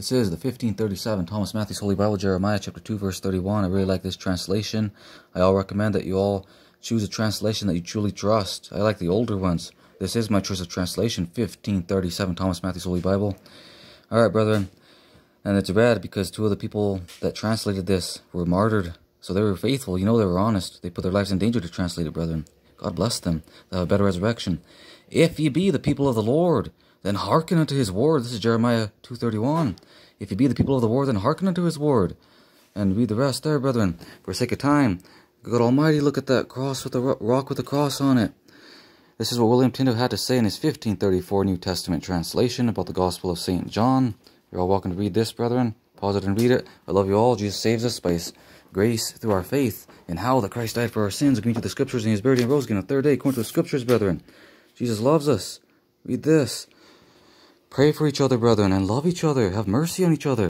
This is the 1537 Thomas Matthews Holy Bible, Jeremiah chapter 2, verse 31. I really like this translation. I all recommend that you all choose a translation that you truly trust. I like the older ones. This is my choice of translation, 1537 Thomas Matthews Holy Bible. Alright, brethren. And it's bad because two of the people that translated this were martyred. So they were faithful. You know they were honest. They put their lives in danger to translate it, brethren. God bless them. They'll have a better resurrection. If ye be the people of the Lord, then hearken unto his word. This is Jeremiah 2.31. If ye be the people of the word, then hearken unto his word. And read the rest there, brethren. For sake of time, God Almighty, look at that cross with the rock with the cross on it. This is what William Tyndale had to say in his 1534 New Testament translation about the Gospel of St. John. You're all welcome to read this, brethren. Pause it and read it. I love you all. Jesus saves us by grace through our faith in how that Christ died for our sins, according to the scriptures, and he buried and rose again on the third day, according to the scriptures, brethren. Jesus loves us. Read this. Pray for each other, brethren, and love each other. Have mercy on each other.